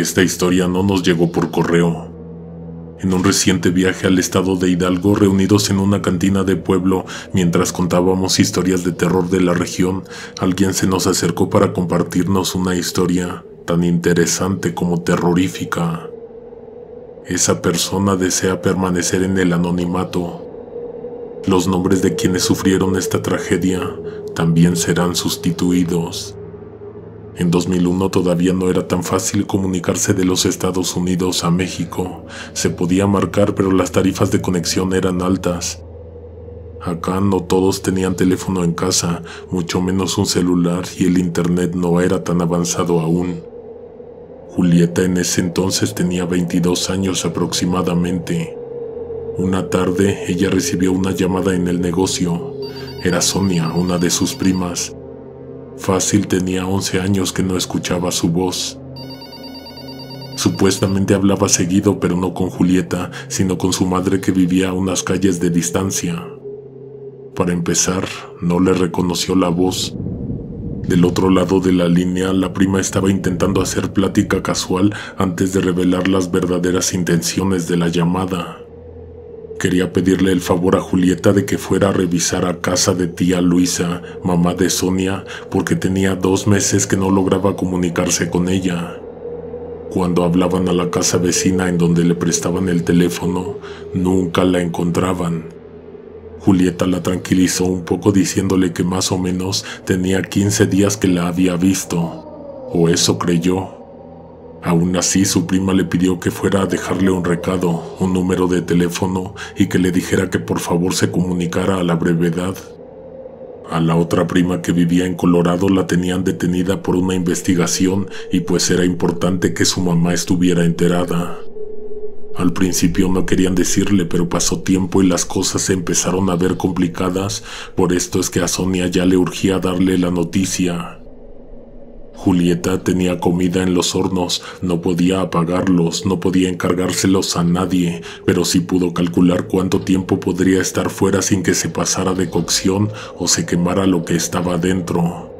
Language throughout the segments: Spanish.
Esta historia no nos llegó por correo. En un reciente viaje al estado de Hidalgo, reunidos en una cantina de pueblo, mientras contábamos historias de terror de la región, alguien se nos acercó para compartirnos una historia tan interesante como terrorífica. Esa persona desea permanecer en el anonimato. Los nombres de quienes sufrieron esta tragedia también serán sustituidos. En 2001 todavía no era tan fácil comunicarse de los Estados Unidos a México. Se podía marcar, pero las tarifas de conexión eran altas. Acá no todos tenían teléfono en casa, mucho menos un celular, y el Internet no era tan avanzado aún. Julieta en ese entonces tenía 22 años aproximadamente. Una tarde ella recibió una llamada en el negocio. Era Sonia, una de sus primas. Fácil tenía 11 años que no escuchaba su voz. Supuestamente hablaba seguido, pero no con Julieta, sino con su madre que vivía a unas calles de distancia. Para empezar, no le reconoció la voz. Del otro lado de la línea, la prima estaba intentando hacer plática casual antes de revelar las verdaderas intenciones de la llamada. Quería pedirle el favor a Julieta de que fuera a revisar a casa de tía Luisa, mamá de Sonia, porque tenía dos meses que no lograba comunicarse con ella. Cuando hablaban a la casa vecina en donde le prestaban el teléfono, nunca la encontraban. Julieta la tranquilizó un poco diciéndole que más o menos tenía 15 días que la había visto, o eso creyó. Aún así, su prima le pidió que fuera a dejarle un recado, un número de teléfono y que le dijera que por favor se comunicara a la brevedad. A la otra prima que vivía en Colorado la tenían detenida por una investigación y pues era importante que su mamá estuviera enterada. Al principio no querían decirle, pero pasó tiempo y las cosas se empezaron a ver complicadas, por esto es que a Sonia ya le urgía darle la noticia. Julieta tenía comida en los hornos, no podía apagarlos, no podía encargárselos a nadie, pero sí pudo calcular cuánto tiempo podría estar fuera sin que se pasara de cocción o se quemara lo que estaba dentro.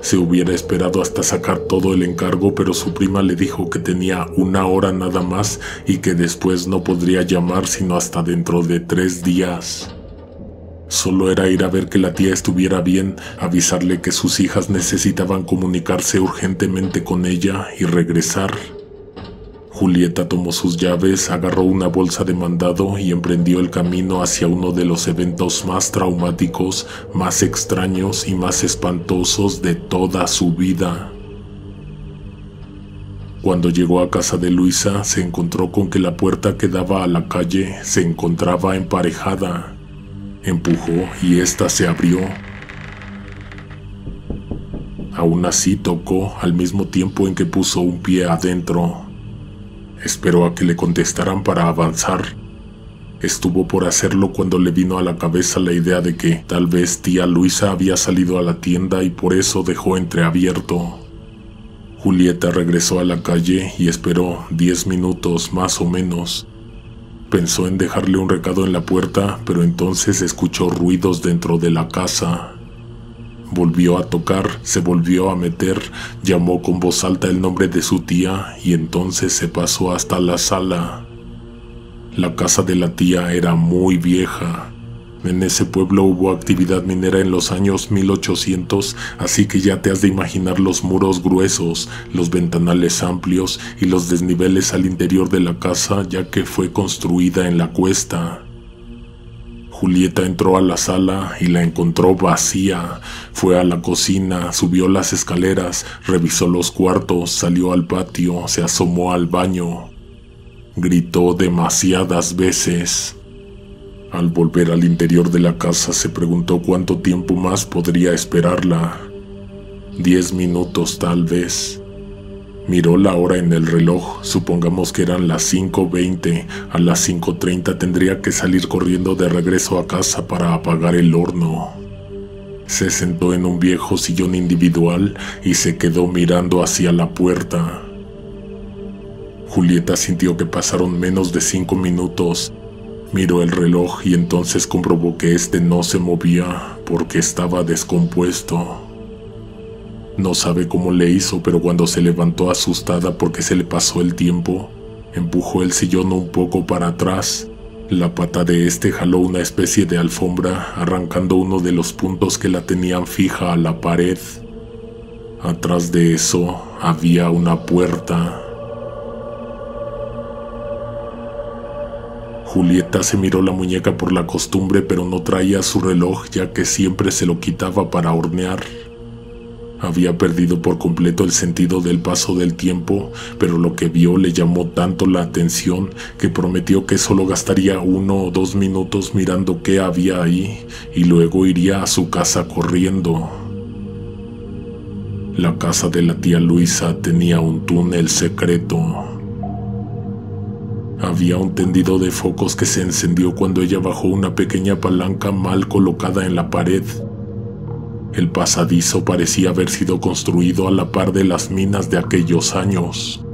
Se hubiera esperado hasta sacar todo el encargo, pero su prima le dijo que tenía una hora nada más y que después no podría llamar sino hasta dentro de tres días. Solo era ir a ver que la tía estuviera bien, avisarle que sus hijas necesitaban comunicarse urgentemente con ella y regresar. Julieta tomó sus llaves, agarró una bolsa de mandado y emprendió el camino hacia uno de los eventos más traumáticos, más extraños y más espantosos de toda su vida. Cuando llegó a casa de Luisa, se encontró con que la puerta que daba a la calle se encontraba emparejada. Empujó y ésta se abrió. Aún así tocó al mismo tiempo en que puso un pie adentro. Esperó a que le contestaran para avanzar. Estuvo por hacerlo cuando le vino a la cabeza la idea de que tal vez tía Luisa había salido a la tienda y por eso dejó entreabierto. Julieta regresó a la calle y esperó diez minutos más o menos Pensó en dejarle un recado en la puerta, pero entonces escuchó ruidos dentro de la casa. Volvió a tocar, se volvió a meter, llamó con voz alta el nombre de su tía y entonces se pasó hasta la sala. La casa de la tía era muy vieja. En ese pueblo hubo actividad minera en los años 1800, así que ya te has de imaginar los muros gruesos, los ventanales amplios y los desniveles al interior de la casa ya que fue construida en la cuesta. Julieta entró a la sala y la encontró vacía. Fue a la cocina, subió las escaleras, revisó los cuartos, salió al patio, se asomó al baño. Gritó demasiadas veces. Al volver al interior de la casa se preguntó cuánto tiempo más podría esperarla. Diez minutos tal vez. Miró la hora en el reloj, supongamos que eran las 5.20, a las 5.30 tendría que salir corriendo de regreso a casa para apagar el horno. Se sentó en un viejo sillón individual y se quedó mirando hacia la puerta. Julieta sintió que pasaron menos de cinco minutos Miró el reloj y entonces comprobó que este no se movía porque estaba descompuesto. No sabe cómo le hizo, pero cuando se levantó asustada porque se le pasó el tiempo, empujó el sillón un poco para atrás. La pata de este jaló una especie de alfombra, arrancando uno de los puntos que la tenían fija a la pared. Atrás de eso había una puerta. Julieta se miró la muñeca por la costumbre, pero no traía su reloj ya que siempre se lo quitaba para hornear. Había perdido por completo el sentido del paso del tiempo, pero lo que vio le llamó tanto la atención que prometió que solo gastaría uno o dos minutos mirando qué había ahí y luego iría a su casa corriendo. La casa de la tía Luisa tenía un túnel secreto. Había un tendido de focos que se encendió cuando ella bajó una pequeña palanca mal colocada en la pared. El pasadizo parecía haber sido construido a la par de las minas de aquellos años.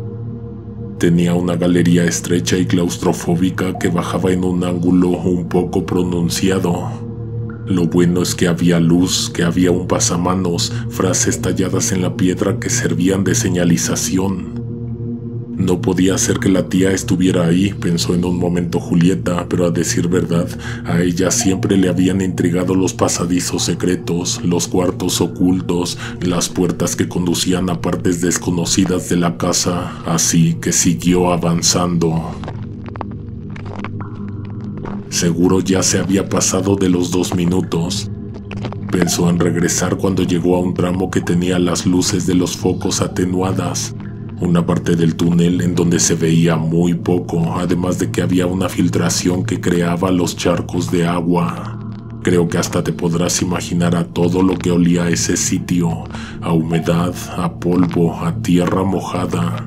Tenía una galería estrecha y claustrofóbica que bajaba en un ángulo un poco pronunciado. Lo bueno es que había luz, que había un pasamanos, frases talladas en la piedra que servían de señalización. No podía ser que la tía estuviera ahí, pensó en un momento Julieta, pero a decir verdad, a ella siempre le habían intrigado los pasadizos secretos, los cuartos ocultos, las puertas que conducían a partes desconocidas de la casa, así que siguió avanzando. Seguro ya se había pasado de los dos minutos. Pensó en regresar cuando llegó a un tramo que tenía las luces de los focos atenuadas una parte del túnel en donde se veía muy poco, además de que había una filtración que creaba los charcos de agua. Creo que hasta te podrás imaginar a todo lo que olía ese sitio, a humedad, a polvo, a tierra mojada.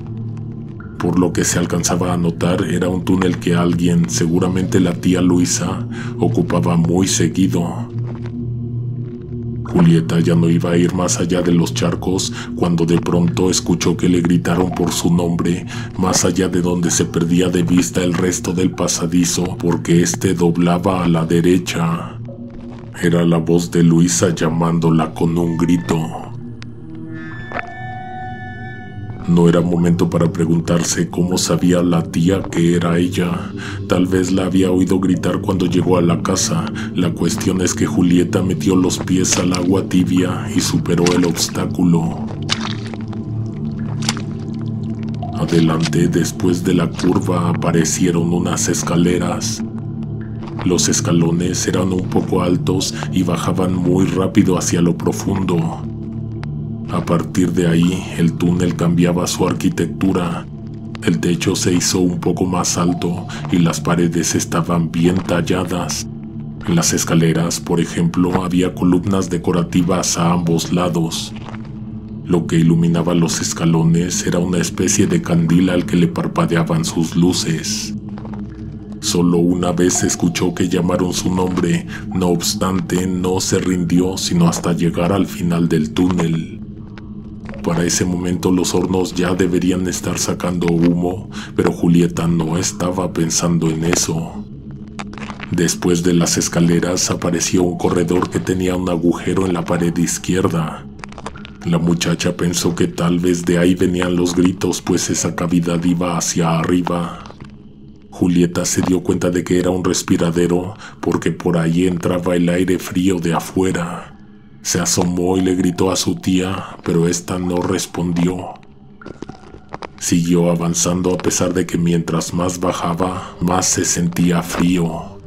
Por lo que se alcanzaba a notar era un túnel que alguien, seguramente la tía Luisa, ocupaba muy seguido. Julieta ya no iba a ir más allá de los charcos cuando de pronto escuchó que le gritaron por su nombre, más allá de donde se perdía de vista el resto del pasadizo porque éste doblaba a la derecha. Era la voz de Luisa llamándola con un grito. No era momento para preguntarse cómo sabía la tía que era ella. Tal vez la había oído gritar cuando llegó a la casa. La cuestión es que Julieta metió los pies al agua tibia y superó el obstáculo. Adelante, después de la curva, aparecieron unas escaleras. Los escalones eran un poco altos y bajaban muy rápido hacia lo profundo. A partir de ahí, el túnel cambiaba su arquitectura. El techo se hizo un poco más alto y las paredes estaban bien talladas. En las escaleras, por ejemplo, había columnas decorativas a ambos lados. Lo que iluminaba los escalones era una especie de candil al que le parpadeaban sus luces. Solo una vez escuchó que llamaron su nombre, no obstante no se rindió sino hasta llegar al final del túnel. Para ese momento los hornos ya deberían estar sacando humo, pero Julieta no estaba pensando en eso. Después de las escaleras apareció un corredor que tenía un agujero en la pared izquierda. La muchacha pensó que tal vez de ahí venían los gritos, pues esa cavidad iba hacia arriba. Julieta se dio cuenta de que era un respiradero porque por ahí entraba el aire frío de afuera. Se asomó y le gritó a su tía, pero ésta no respondió. Siguió avanzando a pesar de que mientras más bajaba, más se sentía frío.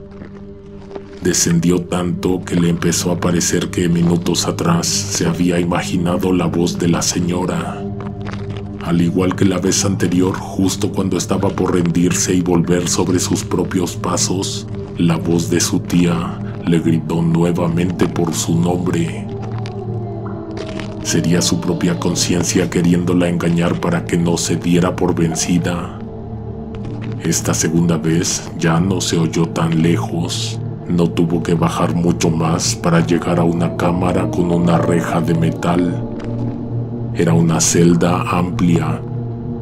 Descendió tanto que le empezó a parecer que minutos atrás se había imaginado la voz de la señora. Al igual que la vez anterior, justo cuando estaba por rendirse y volver sobre sus propios pasos, la voz de su tía le gritó nuevamente por su nombre. Sería su propia conciencia queriéndola engañar para que no se diera por vencida. Esta segunda vez ya no se oyó tan lejos. No tuvo que bajar mucho más para llegar a una cámara con una reja de metal. Era una celda amplia.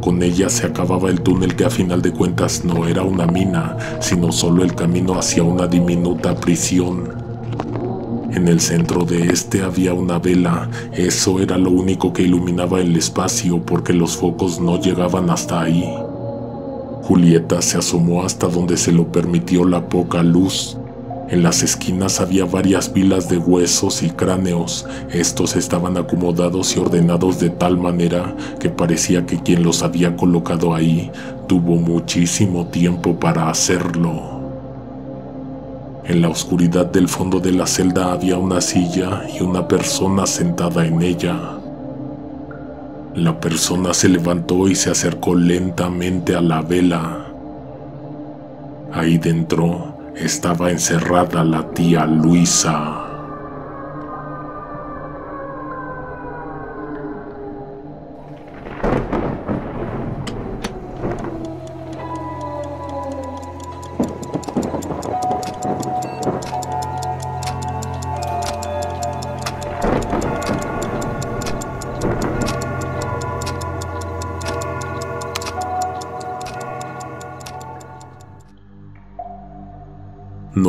Con ella se acababa el túnel que a final de cuentas no era una mina, sino solo el camino hacia una diminuta prisión. En el centro de este había una vela, eso era lo único que iluminaba el espacio porque los focos no llegaban hasta ahí. Julieta se asomó hasta donde se lo permitió la poca luz. En las esquinas había varias pilas de huesos y cráneos. Estos estaban acomodados y ordenados de tal manera que parecía que quien los había colocado ahí tuvo muchísimo tiempo para hacerlo. En la oscuridad del fondo de la celda había una silla y una persona sentada en ella. La persona se levantó y se acercó lentamente a la vela. Ahí dentro estaba encerrada la tía Luisa.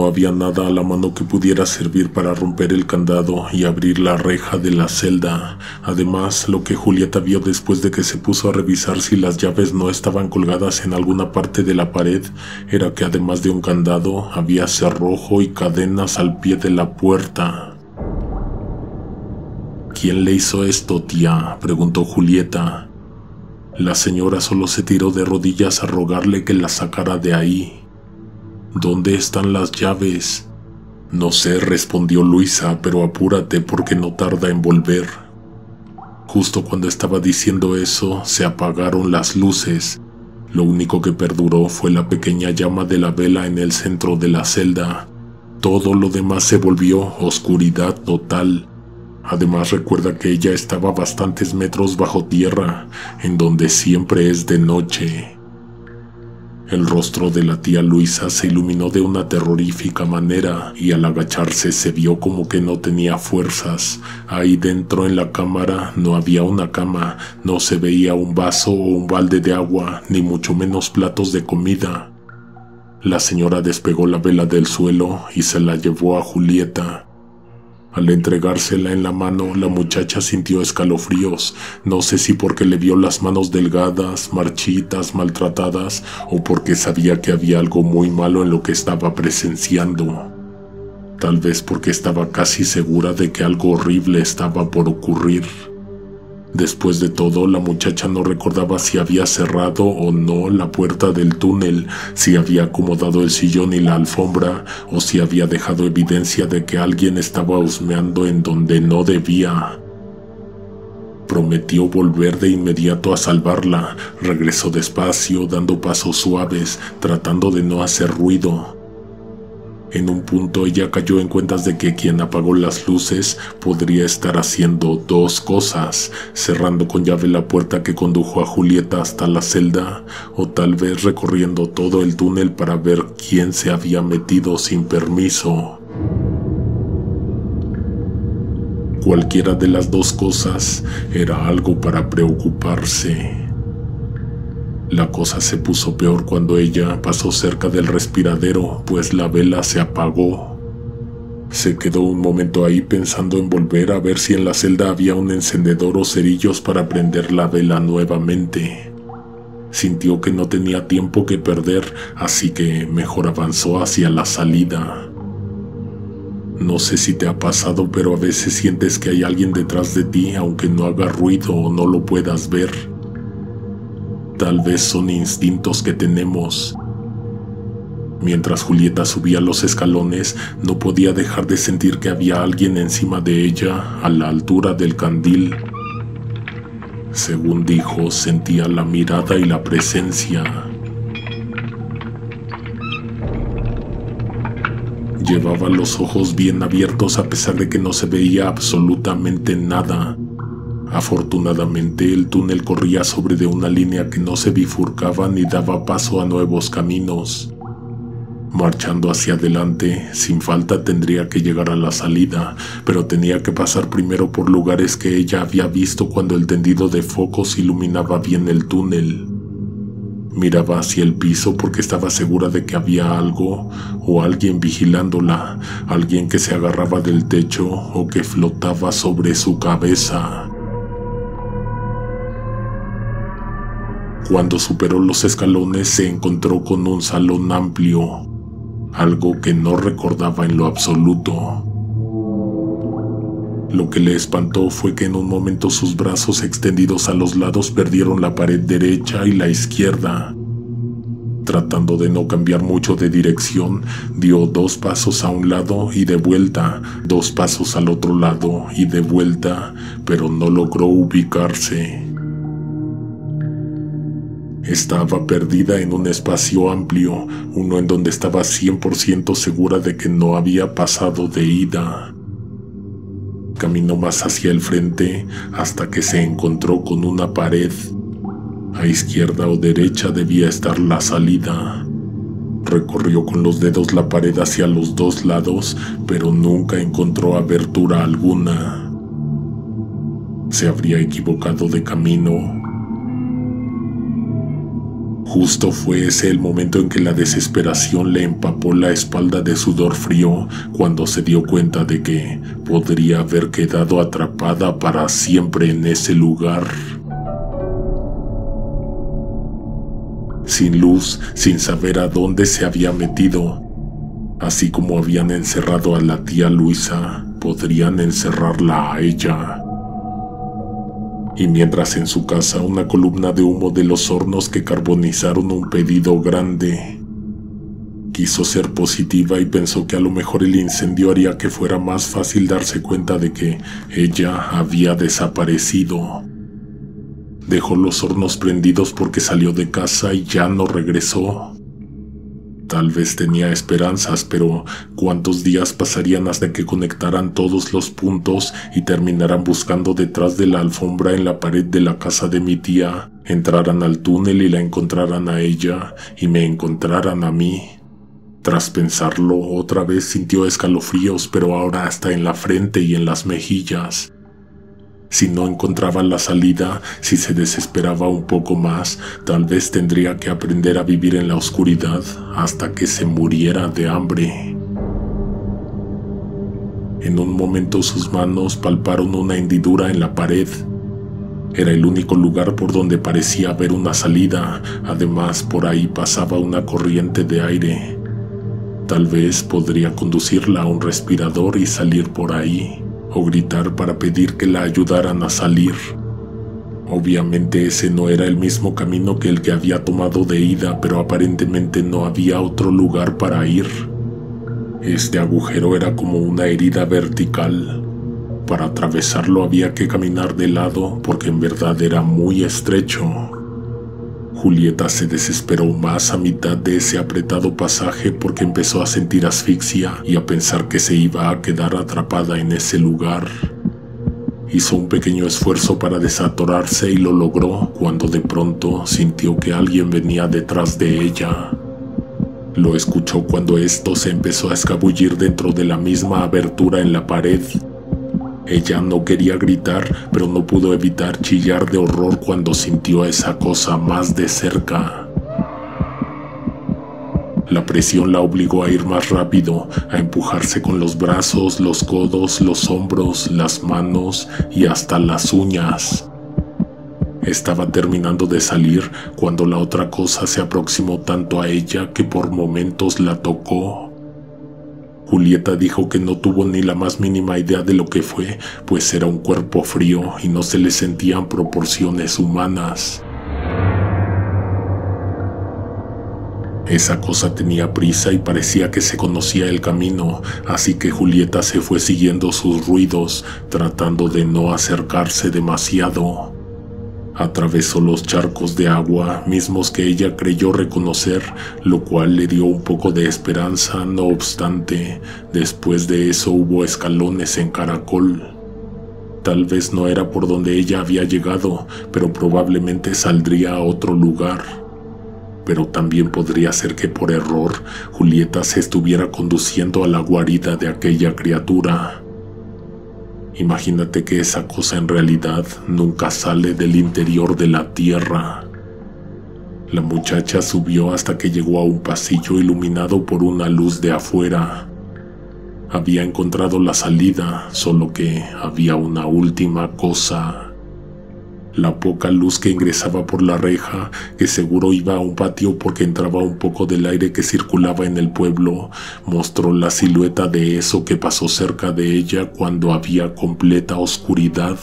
No había nada a la mano que pudiera servir para romper el candado y abrir la reja de la celda. Además, lo que Julieta vio después de que se puso a revisar si las llaves no estaban colgadas en alguna parte de la pared era que además de un candado había cerrojo y cadenas al pie de la puerta. ¿Quién le hizo esto, tía? preguntó Julieta. La señora solo se tiró de rodillas a rogarle que la sacara de ahí. ¿Dónde están las llaves? No sé, respondió Luisa, pero apúrate porque no tarda en volver. Justo cuando estaba diciendo eso, se apagaron las luces. Lo único que perduró fue la pequeña llama de la vela en el centro de la celda. Todo lo demás se volvió oscuridad total. Además recuerda que ella estaba bastantes metros bajo tierra, en donde siempre es de noche. El rostro de la tía Luisa se iluminó de una terrorífica manera y al agacharse se vio como que no tenía fuerzas. Ahí dentro en la cámara no había una cama, no se veía un vaso o un balde de agua, ni mucho menos platos de comida. La señora despegó la vela del suelo y se la llevó a Julieta. Al entregársela en la mano, la muchacha sintió escalofríos, no sé si porque le vio las manos delgadas, marchitas, maltratadas, o porque sabía que había algo muy malo en lo que estaba presenciando. Tal vez porque estaba casi segura de que algo horrible estaba por ocurrir. Después de todo, la muchacha no recordaba si había cerrado o no la puerta del túnel, si había acomodado el sillón y la alfombra, o si había dejado evidencia de que alguien estaba husmeando en donde no debía. Prometió volver de inmediato a salvarla. Regresó despacio, dando pasos suaves, tratando de no hacer ruido. En un punto ella cayó en cuentas de que quien apagó las luces podría estar haciendo dos cosas, cerrando con llave la puerta que condujo a Julieta hasta la celda, o tal vez recorriendo todo el túnel para ver quién se había metido sin permiso. Cualquiera de las dos cosas era algo para preocuparse. La cosa se puso peor cuando ella pasó cerca del respiradero, pues la vela se apagó. Se quedó un momento ahí pensando en volver a ver si en la celda había un encendedor o cerillos para prender la vela nuevamente. Sintió que no tenía tiempo que perder, así que mejor avanzó hacia la salida. No sé si te ha pasado, pero a veces sientes que hay alguien detrás de ti, aunque no haga ruido o no lo puedas ver. Tal vez son instintos que tenemos. Mientras Julieta subía los escalones, no podía dejar de sentir que había alguien encima de ella, a la altura del candil. Según dijo, sentía la mirada y la presencia. Llevaba los ojos bien abiertos a pesar de que no se veía absolutamente nada. Afortunadamente el túnel corría sobre de una línea que no se bifurcaba ni daba paso a nuevos caminos. Marchando hacia adelante, sin falta tendría que llegar a la salida, pero tenía que pasar primero por lugares que ella había visto cuando el tendido de focos iluminaba bien el túnel. Miraba hacia el piso porque estaba segura de que había algo o alguien vigilándola, alguien que se agarraba del techo o que flotaba sobre su cabeza. Cuando superó los escalones se encontró con un salón amplio, algo que no recordaba en lo absoluto. Lo que le espantó fue que en un momento sus brazos extendidos a los lados perdieron la pared derecha y la izquierda. Tratando de no cambiar mucho de dirección, dio dos pasos a un lado y de vuelta, dos pasos al otro lado y de vuelta, pero no logró ubicarse. Estaba perdida en un espacio amplio, uno en donde estaba 100% segura de que no había pasado de ida. Caminó más hacia el frente hasta que se encontró con una pared. A izquierda o derecha debía estar la salida. Recorrió con los dedos la pared hacia los dos lados, pero nunca encontró abertura alguna. Se habría equivocado de camino Justo fue ese el momento en que la desesperación le empapó la espalda de sudor frío cuando se dio cuenta de que podría haber quedado atrapada para siempre en ese lugar. Sin luz, sin saber a dónde se había metido, así como habían encerrado a la tía Luisa, podrían encerrarla a ella y mientras en su casa una columna de humo de los hornos que carbonizaron un pedido grande. Quiso ser positiva y pensó que a lo mejor el incendio haría que fuera más fácil darse cuenta de que ella había desaparecido. Dejó los hornos prendidos porque salió de casa y ya no regresó. Tal vez tenía esperanzas, pero ¿cuántos días pasarían hasta que conectaran todos los puntos y terminaran buscando detrás de la alfombra en la pared de la casa de mi tía, entraran al túnel y la encontraran a ella y me encontraran a mí? Tras pensarlo, otra vez sintió escalofríos, pero ahora hasta en la frente y en las mejillas. Si no encontraba la salida, si se desesperaba un poco más, tal vez tendría que aprender a vivir en la oscuridad hasta que se muriera de hambre. En un momento sus manos palparon una hendidura en la pared. Era el único lugar por donde parecía haber una salida, además por ahí pasaba una corriente de aire. Tal vez podría conducirla a un respirador y salir por ahí o gritar para pedir que la ayudaran a salir. Obviamente ese no era el mismo camino que el que había tomado de ida, pero aparentemente no había otro lugar para ir. Este agujero era como una herida vertical. Para atravesarlo había que caminar de lado porque en verdad era muy estrecho. Julieta se desesperó más a mitad de ese apretado pasaje porque empezó a sentir asfixia y a pensar que se iba a quedar atrapada en ese lugar. Hizo un pequeño esfuerzo para desatorarse y lo logró cuando de pronto sintió que alguien venía detrás de ella. Lo escuchó cuando esto se empezó a escabullir dentro de la misma abertura en la pared ella no quería gritar, pero no pudo evitar chillar de horror cuando sintió esa cosa más de cerca. La presión la obligó a ir más rápido, a empujarse con los brazos, los codos, los hombros, las manos y hasta las uñas. Estaba terminando de salir cuando la otra cosa se aproximó tanto a ella que por momentos la tocó. Julieta dijo que no tuvo ni la más mínima idea de lo que fue, pues era un cuerpo frío y no se le sentían proporciones humanas. Esa cosa tenía prisa y parecía que se conocía el camino, así que Julieta se fue siguiendo sus ruidos, tratando de no acercarse demasiado. Atravesó los charcos de agua, mismos que ella creyó reconocer, lo cual le dio un poco de esperanza, no obstante, después de eso hubo escalones en caracol. Tal vez no era por donde ella había llegado, pero probablemente saldría a otro lugar. Pero también podría ser que por error Julieta se estuviera conduciendo a la guarida de aquella criatura. Imagínate que esa cosa en realidad nunca sale del interior de la Tierra. La muchacha subió hasta que llegó a un pasillo iluminado por una luz de afuera. Había encontrado la salida, solo que había una última cosa. La poca luz que ingresaba por la reja, que seguro iba a un patio porque entraba un poco del aire que circulaba en el pueblo, mostró la silueta de eso que pasó cerca de ella cuando había completa oscuridad.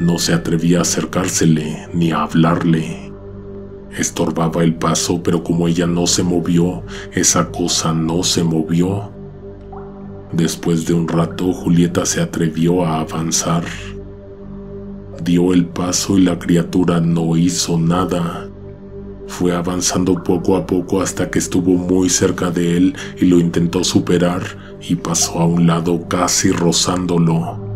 No se atrevía a acercársele ni a hablarle. Estorbaba el paso, pero como ella no se movió, esa cosa no se movió. Después de un rato, Julieta se atrevió a avanzar. Dio el paso y la criatura no hizo nada. Fue avanzando poco a poco hasta que estuvo muy cerca de él y lo intentó superar y pasó a un lado casi rozándolo.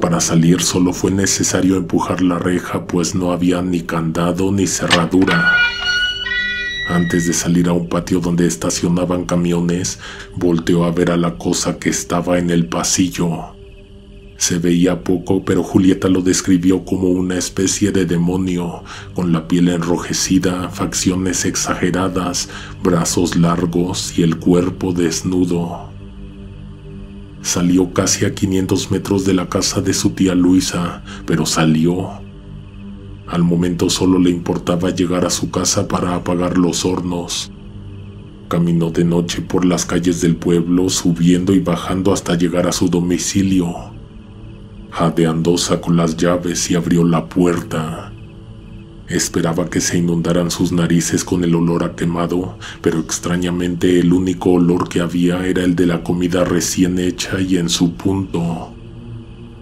Para salir solo fue necesario empujar la reja pues no había ni candado ni cerradura. Antes de salir a un patio donde estacionaban camiones, volteó a ver a la cosa que estaba en el pasillo. Se veía poco, pero Julieta lo describió como una especie de demonio, con la piel enrojecida, facciones exageradas, brazos largos y el cuerpo desnudo. Salió casi a 500 metros de la casa de su tía Luisa, pero salió al momento solo le importaba llegar a su casa para apagar los hornos. Caminó de noche por las calles del pueblo, subiendo y bajando hasta llegar a su domicilio. Jadeando sacó las llaves y abrió la puerta. Esperaba que se inundaran sus narices con el olor a quemado, pero extrañamente el único olor que había era el de la comida recién hecha y en su punto.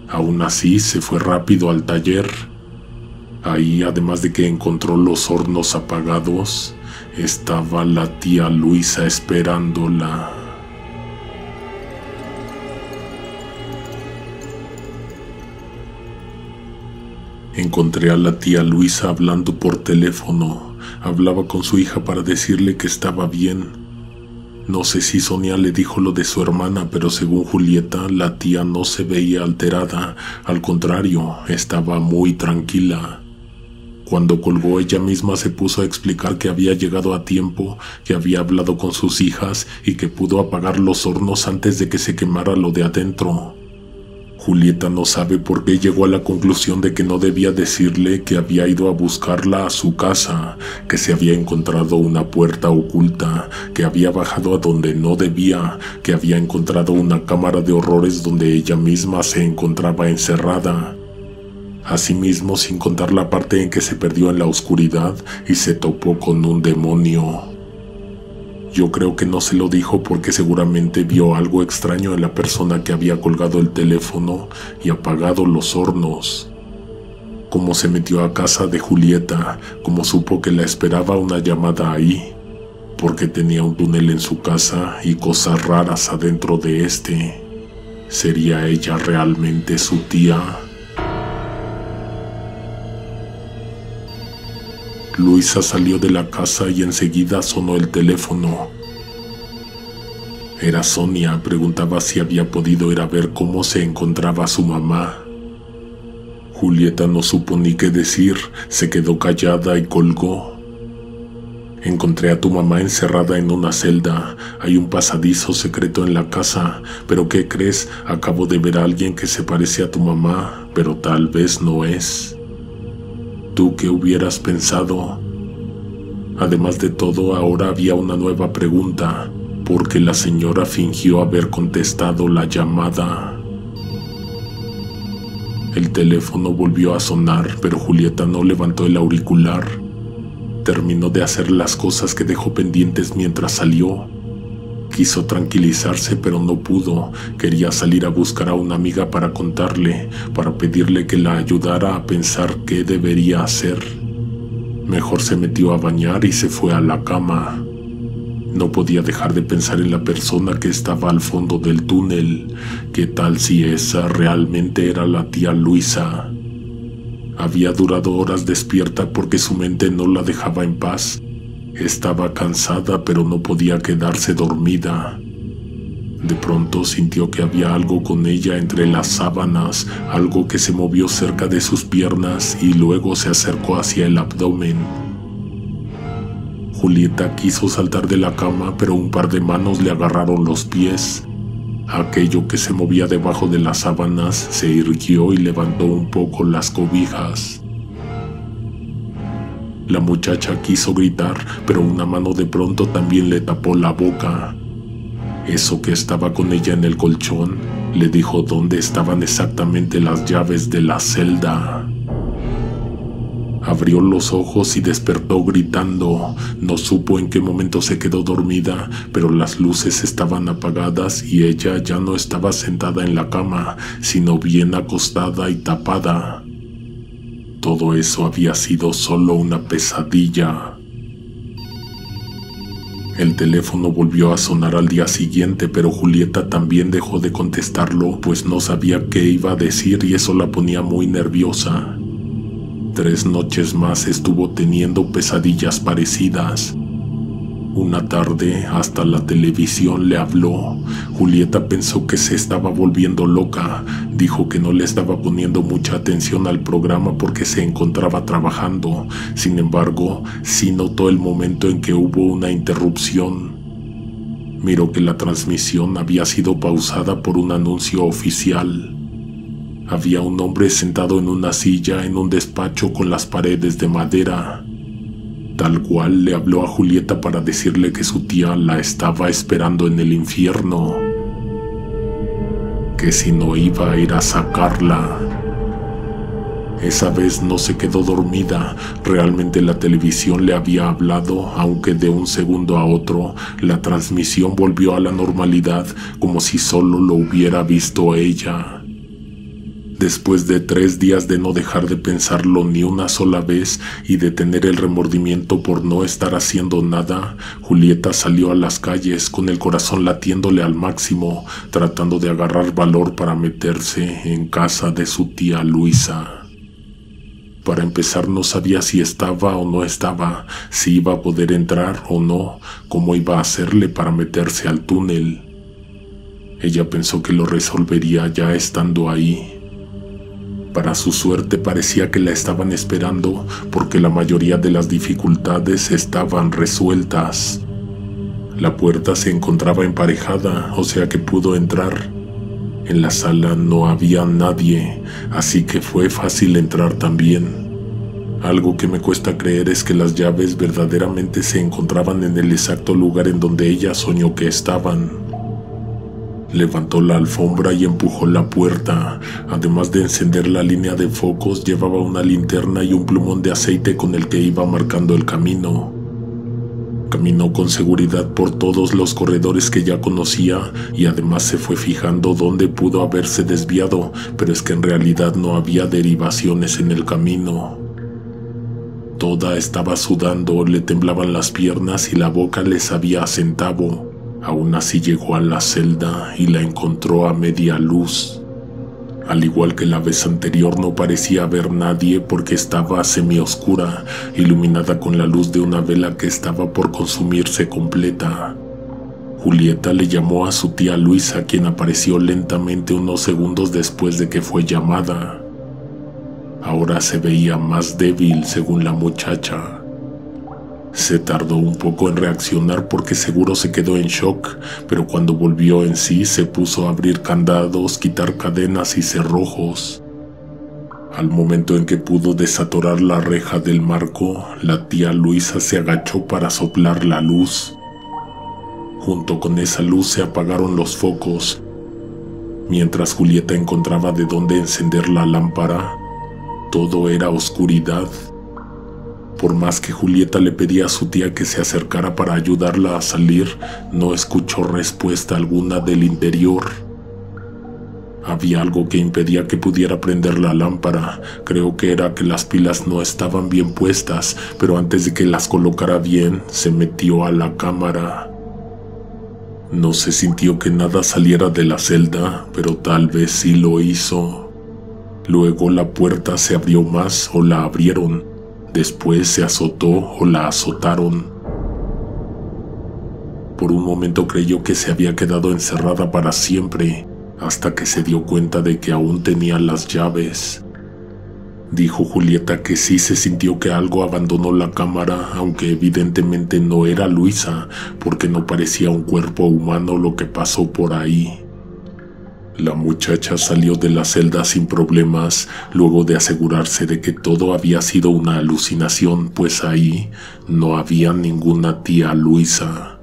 Aún así se fue rápido al taller Ahí, además de que encontró los hornos apagados, estaba la tía Luisa esperándola. Encontré a la tía Luisa hablando por teléfono. Hablaba con su hija para decirle que estaba bien. No sé si Sonia le dijo lo de su hermana, pero según Julieta, la tía no se veía alterada. Al contrario, estaba muy tranquila. Cuando colgó ella misma se puso a explicar que había llegado a tiempo, que había hablado con sus hijas y que pudo apagar los hornos antes de que se quemara lo de adentro. Julieta no sabe por qué llegó a la conclusión de que no debía decirle que había ido a buscarla a su casa, que se había encontrado una puerta oculta, que había bajado a donde no debía, que había encontrado una cámara de horrores donde ella misma se encontraba encerrada asimismo sin contar la parte en que se perdió en la oscuridad y se topó con un demonio. Yo creo que no se lo dijo porque seguramente vio algo extraño en la persona que había colgado el teléfono y apagado los hornos. Como se metió a casa de Julieta, como supo que la esperaba una llamada ahí, porque tenía un túnel en su casa y cosas raras adentro de este. ¿Sería ella realmente su tía? Luisa salió de la casa y enseguida sonó el teléfono. Era Sonia, preguntaba si había podido ir a ver cómo se encontraba su mamá. Julieta no supo ni qué decir, se quedó callada y colgó. Encontré a tu mamá encerrada en una celda. Hay un pasadizo secreto en la casa, pero ¿qué crees? Acabo de ver a alguien que se parece a tu mamá, pero tal vez no es. ¿Tú qué hubieras pensado? Además de todo, ahora había una nueva pregunta, porque la señora fingió haber contestado la llamada. El teléfono volvió a sonar, pero Julieta no levantó el auricular. Terminó de hacer las cosas que dejó pendientes mientras salió Quiso tranquilizarse pero no pudo. Quería salir a buscar a una amiga para contarle, para pedirle que la ayudara a pensar qué debería hacer. Mejor se metió a bañar y se fue a la cama. No podía dejar de pensar en la persona que estaba al fondo del túnel. ¿Qué tal si esa realmente era la tía Luisa? Había durado horas despierta porque su mente no la dejaba en paz estaba cansada pero no podía quedarse dormida. De pronto sintió que había algo con ella entre las sábanas, algo que se movió cerca de sus piernas y luego se acercó hacia el abdomen. Julieta quiso saltar de la cama, pero un par de manos le agarraron los pies. Aquello que se movía debajo de las sábanas se irguió y levantó un poco las cobijas. La muchacha quiso gritar, pero una mano de pronto también le tapó la boca. Eso que estaba con ella en el colchón le dijo dónde estaban exactamente las llaves de la celda. Abrió los ojos y despertó gritando. No supo en qué momento se quedó dormida, pero las luces estaban apagadas y ella ya no estaba sentada en la cama, sino bien acostada y tapada. Todo eso había sido solo una pesadilla. El teléfono volvió a sonar al día siguiente, pero Julieta también dejó de contestarlo, pues no sabía qué iba a decir y eso la ponía muy nerviosa. Tres noches más estuvo teniendo pesadillas parecidas. Una tarde hasta la televisión le habló. Julieta pensó que se estaba volviendo loca. Dijo que no le estaba poniendo mucha atención al programa porque se encontraba trabajando. Sin embargo, sí notó el momento en que hubo una interrupción. Miró que la transmisión había sido pausada por un anuncio oficial. Había un hombre sentado en una silla en un despacho con las paredes de madera. Tal cual le habló a Julieta para decirle que su tía la estaba esperando en el infierno. Que si no iba a ir a sacarla. Esa vez no se quedó dormida, realmente la televisión le había hablado, aunque de un segundo a otro la transmisión volvió a la normalidad como si solo lo hubiera visto ella. Después de tres días de no dejar de pensarlo ni una sola vez y de tener el remordimiento por no estar haciendo nada, Julieta salió a las calles con el corazón latiéndole al máximo, tratando de agarrar valor para meterse en casa de su tía Luisa. Para empezar no sabía si estaba o no estaba, si iba a poder entrar o no, cómo iba a hacerle para meterse al túnel. Ella pensó que lo resolvería ya estando ahí, para su suerte parecía que la estaban esperando porque la mayoría de las dificultades estaban resueltas. La puerta se encontraba emparejada, o sea que pudo entrar. En la sala no había nadie, así que fue fácil entrar también. Algo que me cuesta creer es que las llaves verdaderamente se encontraban en el exacto lugar en donde ella soñó que estaban. Levantó la alfombra y empujó la puerta. Además de encender la línea de focos, llevaba una linterna y un plumón de aceite con el que iba marcando el camino. Caminó con seguridad por todos los corredores que ya conocía y además se fue fijando dónde pudo haberse desviado, pero es que en realidad no había derivaciones en el camino. Toda estaba sudando, le temblaban las piernas y la boca le sabía a centavo. Aún así llegó a la celda y la encontró a media luz. Al igual que la vez anterior no parecía haber nadie porque estaba semioscura, iluminada con la luz de una vela que estaba por consumirse completa. Julieta le llamó a su tía Luisa, quien apareció lentamente unos segundos después de que fue llamada. Ahora se veía más débil según la muchacha. Se tardó un poco en reaccionar porque seguro se quedó en shock, pero cuando volvió en sí se puso a abrir candados, quitar cadenas y cerrojos. Al momento en que pudo desatorar la reja del marco, la tía Luisa se agachó para soplar la luz. Junto con esa luz se apagaron los focos. Mientras Julieta encontraba de dónde encender la lámpara, todo era oscuridad por más que Julieta le pedía a su tía que se acercara para ayudarla a salir, no escuchó respuesta alguna del interior. Había algo que impedía que pudiera prender la lámpara. Creo que era que las pilas no estaban bien puestas, pero antes de que las colocara bien, se metió a la cámara. No se sintió que nada saliera de la celda, pero tal vez sí lo hizo. Luego la puerta se abrió más o la abrieron Después se azotó o la azotaron. Por un momento creyó que se había quedado encerrada para siempre, hasta que se dio cuenta de que aún tenía las llaves. Dijo Julieta que sí se sintió que algo abandonó la cámara, aunque evidentemente no era Luisa, porque no parecía un cuerpo humano lo que pasó por ahí. La muchacha salió de la celda sin problemas luego de asegurarse de que todo había sido una alucinación, pues ahí no había ninguna tía Luisa.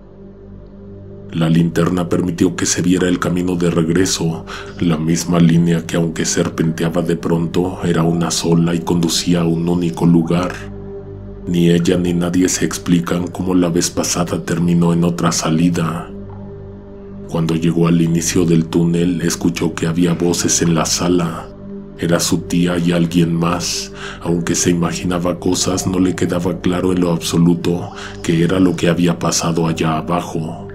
La linterna permitió que se viera el camino de regreso, la misma línea que aunque serpenteaba de pronto era una sola y conducía a un único lugar. Ni ella ni nadie se explican cómo la vez pasada terminó en otra salida. Cuando llegó al inicio del túnel, escuchó que había voces en la sala. Era su tía y alguien más. Aunque se imaginaba cosas, no le quedaba claro en lo absoluto qué era lo que había pasado allá abajo.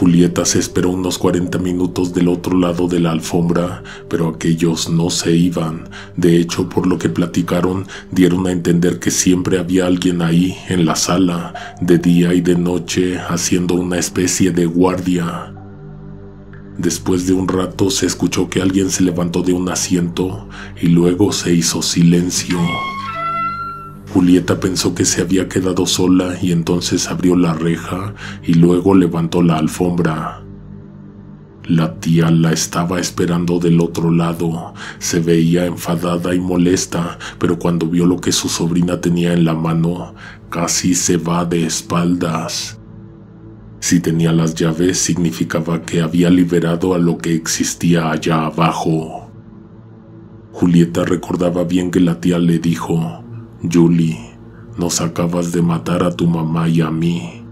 Julieta se esperó unos 40 minutos del otro lado de la alfombra, pero aquellos no se iban. De hecho, por lo que platicaron, dieron a entender que siempre había alguien ahí, en la sala, de día y de noche, haciendo una especie de guardia. Después de un rato se escuchó que alguien se levantó de un asiento y luego se hizo silencio. Julieta pensó que se había quedado sola y entonces abrió la reja y luego levantó la alfombra. La tía la estaba esperando del otro lado. Se veía enfadada y molesta, pero cuando vio lo que su sobrina tenía en la mano, casi se va de espaldas. Si tenía las llaves significaba que había liberado a lo que existía allá abajo. Julieta recordaba bien que la tía le dijo, Julie, nos acabas de matar a tu mamá y a mí.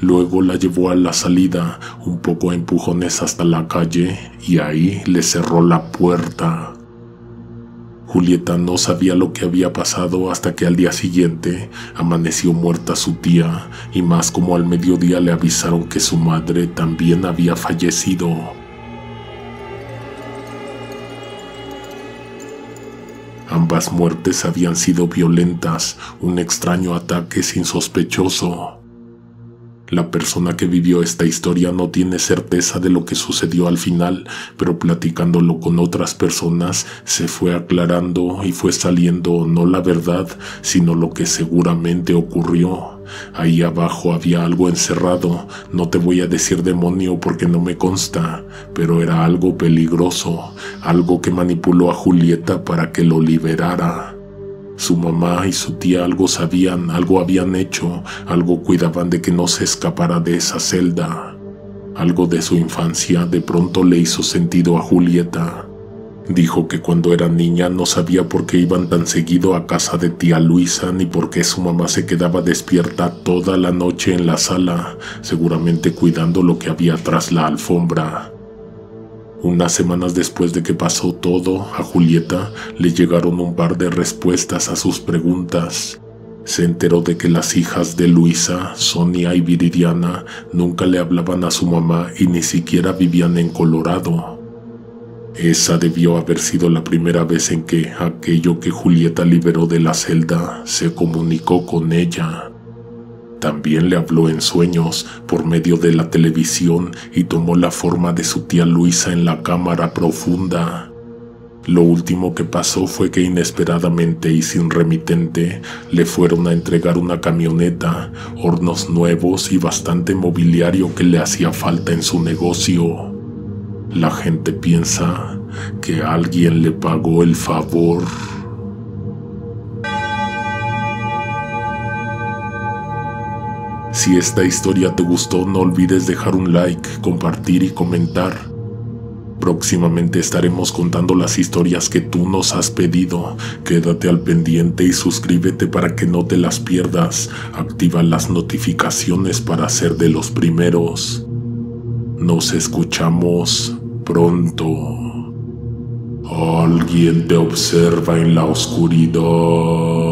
Luego la llevó a la salida, un poco a empujones hasta la calle, y ahí le cerró la puerta. Julieta no sabía lo que había pasado hasta que al día siguiente amaneció muerta su tía, y más como al mediodía le avisaron que su madre también había fallecido. Ambas muertes habían sido violentas, un extraño ataque sin sospechoso. La persona que vivió esta historia no tiene certeza de lo que sucedió al final, pero platicándolo con otras personas se fue aclarando y fue saliendo no la verdad, sino lo que seguramente ocurrió. Ahí abajo había algo encerrado, no te voy a decir demonio porque no me consta, pero era algo peligroso, algo que manipuló a Julieta para que lo liberara. Su mamá y su tía algo sabían, algo habían hecho, algo cuidaban de que no se escapara de esa celda. Algo de su infancia de pronto le hizo sentido a Julieta. Dijo que cuando era niña no sabía por qué iban tan seguido a casa de tía Luisa ni por qué su mamá se quedaba despierta toda la noche en la sala, seguramente cuidando lo que había tras la alfombra. Unas semanas después de que pasó todo, a Julieta le llegaron un par de respuestas a sus preguntas. Se enteró de que las hijas de Luisa, Sonia y Viridiana, nunca le hablaban a su mamá y ni siquiera vivían en Colorado. Esa debió haber sido la primera vez en que aquello que Julieta liberó de la celda se comunicó con ella. También le habló en sueños por medio de la televisión y tomó la forma de su tía Luisa en la cámara profunda. Lo último que pasó fue que inesperadamente y sin remitente le fueron a entregar una camioneta, hornos nuevos y bastante mobiliario que le hacía falta en su negocio. La gente piensa que alguien le pagó el favor. Si esta historia te gustó, no olvides dejar un like, compartir y comentar. Próximamente estaremos contando las historias que tú nos has pedido. Quédate al pendiente y suscríbete para que no te las pierdas. Activa las notificaciones para ser de los primeros. Nos escuchamos pronto. Alguien te observa en la oscuridad.